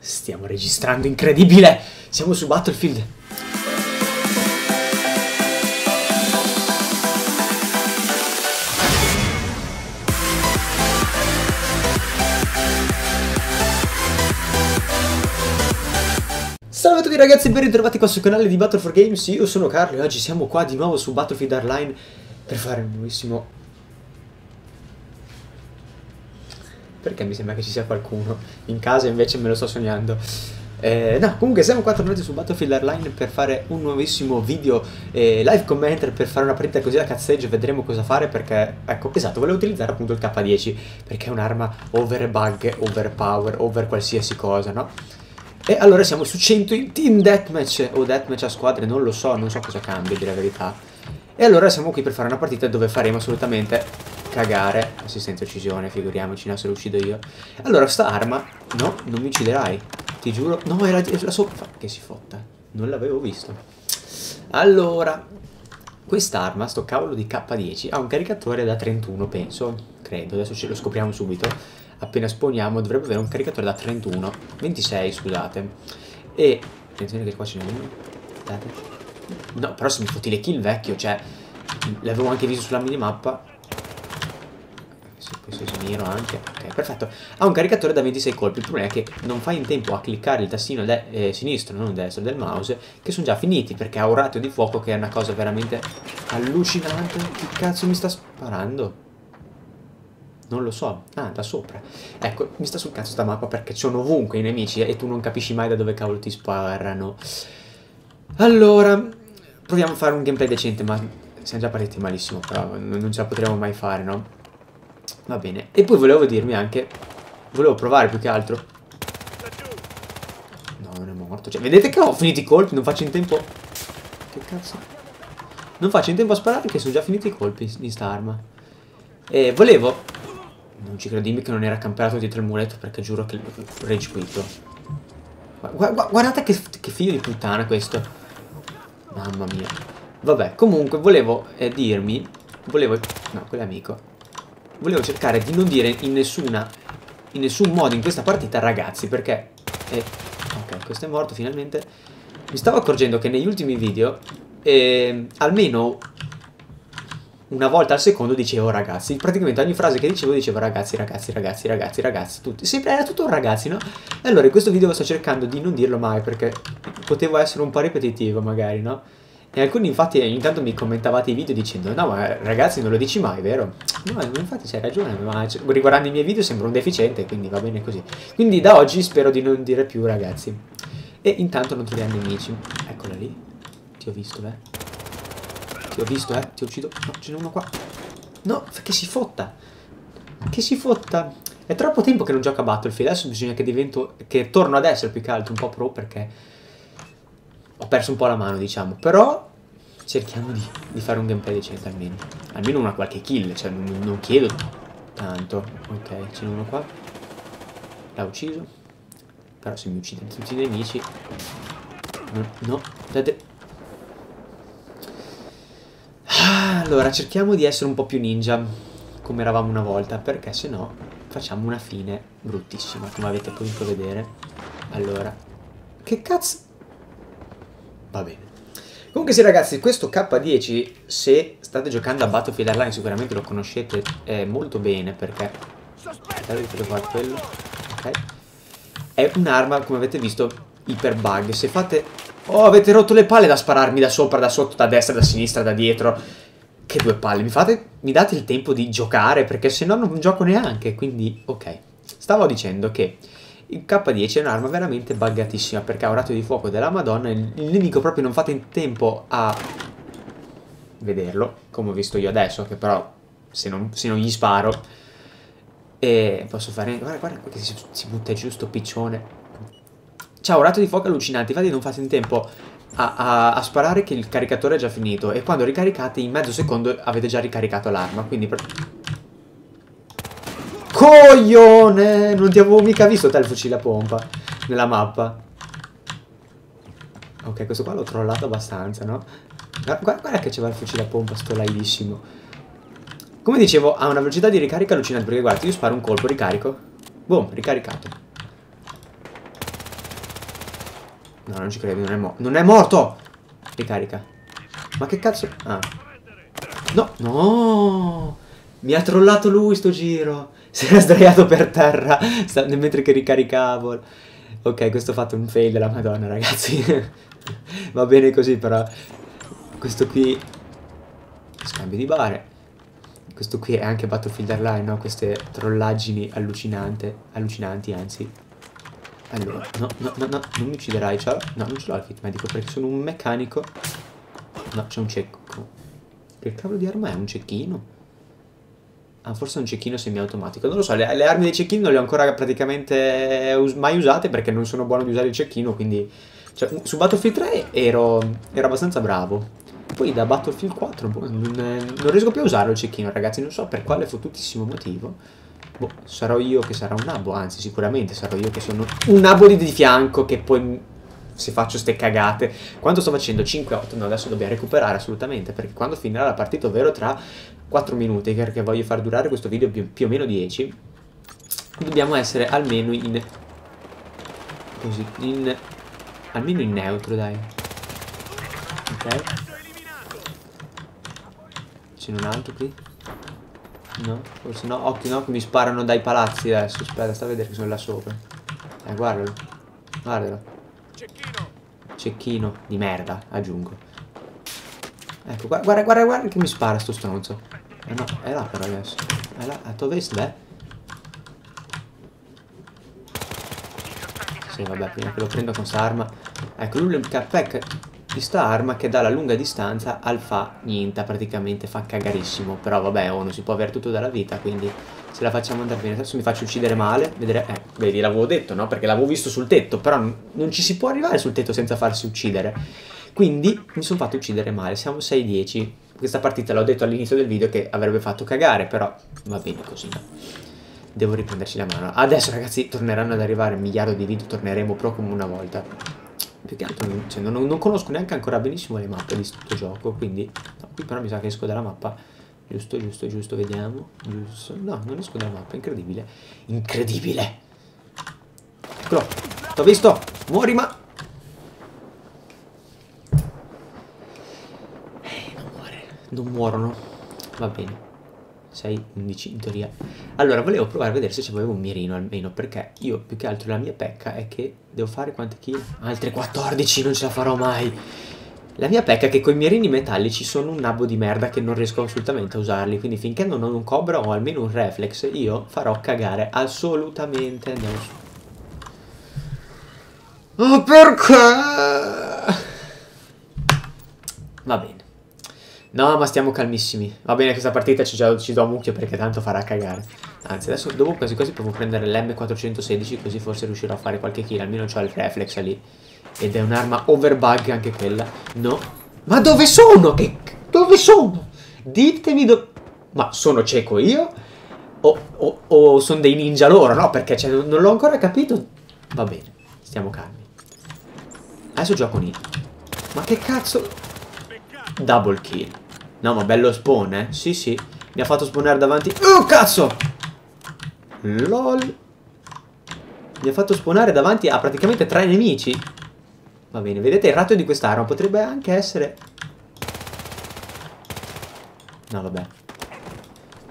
Stiamo registrando, incredibile! Siamo su Battlefield. Salve a tutti ragazzi e ben ritrovati qua sul canale di Battle for Games, io sono Carlo e oggi siamo qua di nuovo su Battlefield Hardline per fare un nuovissimo... Perché mi sembra che ci sia qualcuno in casa invece me lo sto sognando. Eh, no, comunque siamo qua tornati su Battlefield Hardline per fare un nuovissimo video eh, live commenter per fare una partita così a cazzeggio vedremo cosa fare perché, ecco, esatto, volevo utilizzare appunto il K10 perché è un'arma over bug, over power, over qualsiasi cosa, no? E allora siamo su 100 in team deathmatch o deathmatch a squadre, non lo so, non so cosa cambia, di la verità. E allora siamo qui per fare una partita dove faremo assolutamente cagare. Assistenza uccisione, figuriamoci, no, se lo uccido io. Allora, sta arma, no, non mi ucciderai. Ti giuro. No, era la sopra. Che si fotta. Non l'avevo visto. Allora, quest'arma, sto cavolo di K10, ha un caricatore da 31, penso. Credo, adesso ce lo scopriamo subito appena spawniamo dovrebbe avere un caricatore da 31 26 scusate e attenzione che qua ce n'è uno no però se mi fotti le kill vecchio cioè l'avevo anche visto sulla minimappa questo è nero anche ok perfetto ha un caricatore da 26 colpi il problema è che non fai in tempo a cliccare il tastino eh, sinistro non destro del mouse che sono già finiti perché ha un ratio di fuoco che è una cosa veramente allucinante che cazzo mi sta sparando non lo so. Ah, da sopra. Ecco, mi sta sul cazzo sta mappa perché sono ovunque i nemici e tu non capisci mai da dove cavolo ti sparano. Allora, proviamo a fare un gameplay decente, ma siamo già partiti malissimo, però non ce la potremo mai fare, no? Va bene. E poi volevo dirmi anche... Volevo provare più che altro... No, non è morto. Cioè, vedete che ho finito i colpi? Non faccio in tempo... Che cazzo? Non faccio in tempo a sparare perché sono già finiti i colpi di sta arma. E volevo non ci credo, dimmi che non era camperato dietro il muletto perché giuro che rage quitto. Guarda, guardate che, che, figlio di puttana questo. Mamma mia. Vabbè, comunque volevo eh, dirmi... Volevo... No, quell'amico. Volevo cercare di non dire in nessuna... In nessun modo in questa partita ragazzi, perché... Eh, ok, questo è morto finalmente. Mi stavo accorgendo che negli ultimi video... Eh, almeno una volta al secondo dicevo ragazzi. Praticamente ogni frase che dicevo dicevo ragazzi, ragazzi, ragazzi, ragazzi, ragazzi, tutti. Sempre era tutto un ragazzi, no? E allora in questo video sto cercando di non dirlo mai perché potevo essere un po' ripetitivo magari, no? E alcuni infatti intanto mi commentavate i video dicendo no ma ragazzi non lo dici mai, vero? No, infatti c'hai ragione, ma riguardando i miei video sembro un deficiente, quindi va bene così. Quindi da oggi spero di non dire più ragazzi. E intanto non troviamo nemici. Eccola lì. Ti ho visto, eh. Ti ho visto, eh. Ti uccido. No, ce n'è uno qua. No, che si fotta. Che si fotta. È troppo tempo che non gioco a Battlefield. Adesso bisogna che divento... Che torno ad essere più che altro un po' pro perché... Ho perso un po' la mano, diciamo. Però... Cerchiamo di, di fare un gameplay decente almeno. Almeno una qualche kill. Cioè, non, non chiedo tanto. Ok, ce n'è uno qua. L'ha ucciso. Però se mi uccide tutti i nemici... No, no. Date... Allora, cerchiamo di essere un po' più ninja, come eravamo una volta, perché se no facciamo una fine bruttissima, come avete potuto vedere. Allora, che cazzo? Va bene. Comunque sì ragazzi, questo K10, se state giocando a Battlefield Hardline sicuramente lo conoscete eh, molto bene, perché... Aspetta, quello. Ok. È un'arma, come avete visto, iper bug. Se fate... Oh, avete rotto le palle da spararmi da sopra, da sotto, da destra, da sinistra, da dietro che due palle, mi fate, mi date il tempo di giocare perché se no non gioco neanche, quindi ok. Stavo dicendo che il K10 è un'arma veramente buggatissima perché ha un ratio di fuoco della madonna il, nemico proprio non fate in tempo a vederlo, come ho visto io adesso, che però se non, se non gli sparo e posso fare... Guarda, guarda che si, si butta giù sto piccione. C'ha un ratio di fuoco allucinante, infatti non fate in tempo a, a, a, sparare che il caricatore è già finito e quando ricaricate in mezzo secondo avete già ricaricato l'arma, quindi... Per... Coglione! Non ti avevo mica visto te il fucile a pompa nella mappa. Ok, questo qua l'ho trollato abbastanza, no? Guarda, guarda che c'era il fucile a pompa, sto laidissimo. Come dicevo, ha una velocità di ricarica allucinante, perché guarda, io sparo un colpo, ricarico. Boom, ricaricato. No, non ci credo, non è, mo non è morto! Ricarica. Ma che cazzo... Ah. No, no! Mi ha trollato lui sto giro. Si era sdraiato per terra mentre che ricaricavo. Ok, questo ho fatto un fail della madonna, ragazzi. Va bene così, però. Questo qui... Scambio di bare. Questo qui è anche Battlefield Airline, no? Queste trollaggini allucinanti, anzi. Allora, no, no, no, no, non mi ucciderai, ciao. No, non ce l'ho il kit medico perché sono un meccanico. No, c'è un cecco. Che cavolo di arma è? Un cecchino? Ah, forse un cecchino semiautomatico. Non lo so, le, le, armi dei cecchini non le ho ancora praticamente us mai usate perché non sono buono di usare il cecchino, quindi... Cioè, su Battlefield 3 ero, ero abbastanza bravo. Poi da Battlefield 4 boh, non, non, riesco più a usare il cecchino, ragazzi. Non so per quale fottutissimo motivo. Boh, sarò io che sarà un nabbo, anzi sicuramente sarò io che sono un nabbo di, di fianco che poi se faccio ste cagate. Quanto sto facendo? 5-8, no, adesso dobbiamo recuperare assolutamente, perché quando finirà la partita, ovvero tra 4 minuti, perché voglio far durare questo video più, più o meno 10, dobbiamo essere almeno in... così, in... almeno in neutro, dai. Ok. C'è un altro qui? No, forse no. Occhio, no, che mi sparano dai palazzi adesso. Aspetta, sta a vedere che sono là sopra. Eh, guardalo. Guardalo. Cecchino di merda, aggiungo. Ecco, guarda, guarda, guarda, che mi spara sto stronzo. Eh no, è là però adesso. È là, a dove beh? Sì, vabbè, prima che lo prendo con sta arma. Ecco, l'unica pecca di sta arma che dalla lunga distanza al fa niente, praticamente fa cagarissimo. Però vabbè, oh, non si può avere tutto dalla vita, quindi se la facciamo andare bene. Adesso mi faccio uccidere male, vedere... Eh, vedi, l'avevo detto, no? Perché l'avevo visto sul tetto, però non ci si può arrivare sul tetto senza farsi uccidere. Quindi mi sono fatto uccidere male, siamo 6-10. Questa partita l'ho detto all'inizio del video che avrebbe fatto cagare, però va bene così, no? Devo riprenderci la mano. Adesso ragazzi torneranno ad arrivare un miliardo di video, torneremo pro come una volta. Più che altro cioè, non, non, conosco neanche ancora benissimo le mappe di questo gioco, quindi... No, qui però mi sa che esco dalla mappa. Giusto, giusto, giusto, vediamo. Giusto. No, non esco dalla mappa, incredibile. Incredibile! Eccolo! T'ho visto! Muori ma... Eh, non muore. Non muorono. Va bene. 6, 11 in teoria. Allora, volevo provare a vedere se c'avevo un mirino almeno, perché io più che altro la mia pecca è che devo fare quante kill? Altre 14, non ce la farò mai. La mia pecca è che con i mirini metallici sono un nabbo di merda che non riesco assolutamente a usarli, quindi finché non ho un cobra o almeno un reflex, io farò cagare assolutamente. Andiamo su. Oh, perché? Va bene. No, ma stiamo calmissimi. Va bene, questa partita ci, ci do mucchio perché tanto farà cagare. Anzi, adesso dopo quasi quasi provo a prendere l'M416 così forse riuscirò a fare qualche kill. Almeno ho il reflex lì. Ed è un'arma overbug anche quella. No. Ma dove sono? Che... Dove sono? Ditemi dove... Ma sono cieco io? O, o, o sono dei ninja loro? No, perché cioè, non l'ho ancora capito. Va bene, stiamo calmi. Adesso gioco Nino. Ma che cazzo... Double kill. No, ma bello spawn, eh? Sì, sì. Mi ha fatto spawnare davanti... Oh, cazzo! LOL. Mi ha fatto spawnare davanti a praticamente tre nemici. Va bene, vedete il ratio di quest'arma potrebbe anche essere... No, vabbè.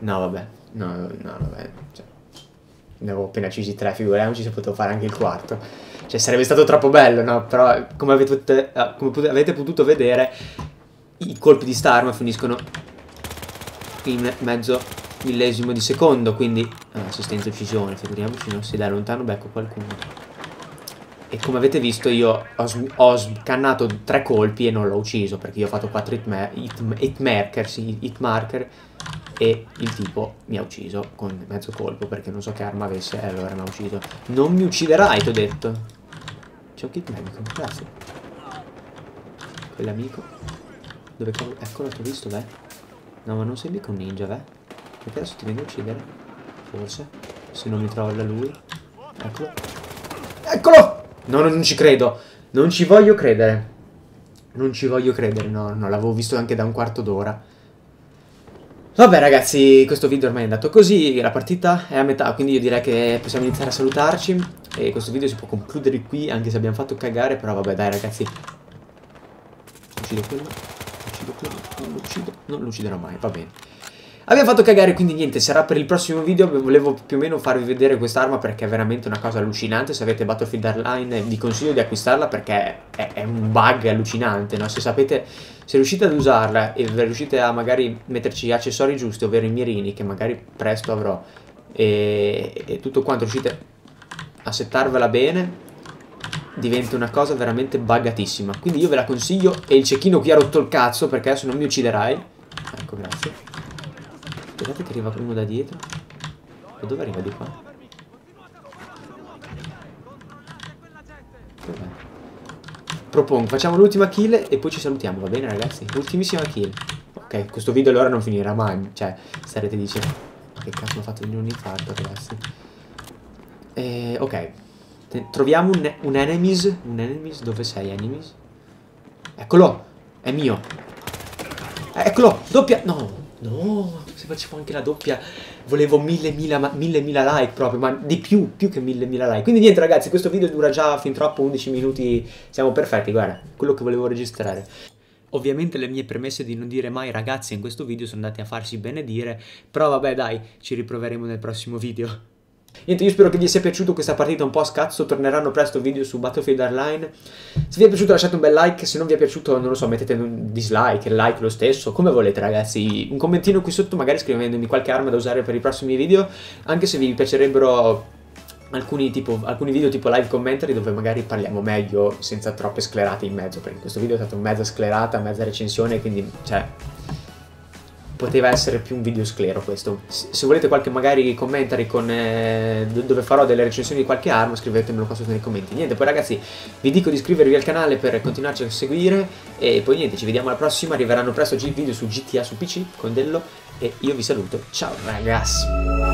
No, vabbè. No, no, vabbè. Cioè, ne avevo appena uccisi tre, figuriamoci se potevo fare anche il quarto. Cioè, sarebbe stato troppo bello, no? Però, come avete, uh, come avete potuto vedere, i colpi di sta arma finiscono in mezzo millesimo di secondo, quindi... Uh, assistenza uccisione, figuriamoci, no? Se da lontano becco qualcuno. E come avete visto io ho, ho scannato tre colpi e non l'ho ucciso perché io ho fatto 4 hit, hit, sì, hit e il tipo mi ha ucciso con mezzo colpo perché non so che arma avesse e allora mi ha ucciso. Non mi ucciderai, ti ho detto. C'è un kit medico, grazie. Quell'amico. Dove cavolo? Eccolo, ti visto, beh. No, ma non sei mica un ninja, beh. Perché adesso ti vengo a uccidere? Forse. Se non mi trolla lui. Eccolo. Eccolo! No, non ci credo. Non ci voglio credere. Non ci voglio credere, no, no, l'avevo visto anche da un quarto d'ora. Vabbè ragazzi, questo video ormai è andato così, la partita è a metà, quindi io direi che possiamo iniziare a salutarci. e questo video si può concludere qui anche se abbiamo fatto cagare, però vabbè dai ragazzi. Uccido quello, uccido quello, non lo uccido, non lo ucciderò mai, va bene. Abbiamo fatto cagare, quindi niente, sarà per il prossimo video, volevo più o meno farvi vedere quest'arma perché è veramente una cosa allucinante, se avete Battlefield Hardline vi consiglio di acquistarla perché è, è un bug allucinante, no? Se sapete, se riuscite ad usarla e riuscite a magari metterci gli accessori giusti, ovvero i mirini, che magari presto avrò, e, e tutto quanto riuscite a settarvela bene, diventa una cosa veramente buggatissima. Quindi io ve la consiglio e il cecchino qui ha rotto il cazzo perché adesso non mi ucciderai. Ecco, grazie. Aspettate che arriva uno da dietro. Da dove arriva di qua? Dov'è? Propongo, facciamo l'ultima kill e poi ci salutiamo, va bene ragazzi? Ultimissima kill. Ok, questo video allora non finirà mai. Cioè, starete dicendo... Che cazzo ho fatto di un infarto, ragazzi? Eh, ok. Troviamo un, un enemies. Un enemies? Dove sei, enemies? Eccolo! È mio. Eccolo! Doppia... No! No, se facevo anche la doppia volevo mille mila, mille mila like proprio, ma di più, più che mille mila like. Quindi niente ragazzi, questo video dura già fin troppo 11 minuti, siamo perfetti, guarda, quello che volevo registrare. Ovviamente le mie premesse di non dire mai ragazzi in questo video sono andate a farsi benedire, però vabbè dai, ci riproveremo nel prossimo video. Niente, io spero che vi sia piaciuto questa partita un po' a scazzo, torneranno presto video su Battlefield Hardline. Se vi è piaciuto lasciate un bel like, se non vi è piaciuto, non lo so, mettete un dislike, like lo stesso, come volete ragazzi. Un commentino qui sotto, magari scrivendomi qualche arma da usare per i prossimi video, anche se vi piacerebbero alcuni, tipo, alcuni video tipo live commentary dove magari parliamo meglio senza troppe sclerate in mezzo, perché questo video è stato mezza sclerata, mezza recensione, quindi, cioè poteva essere più un video sclero questo. Se volete qualche magari commentary con, eh, dove farò delle recensioni di qualche arma, scrivetemelo qua sotto nei commenti. Niente, poi ragazzi vi dico di iscrivervi al canale per continuarci a seguire e poi niente, ci vediamo alla prossima, arriveranno presto video su GTA su PC con Dello e io vi saluto. Ciao ragazzi!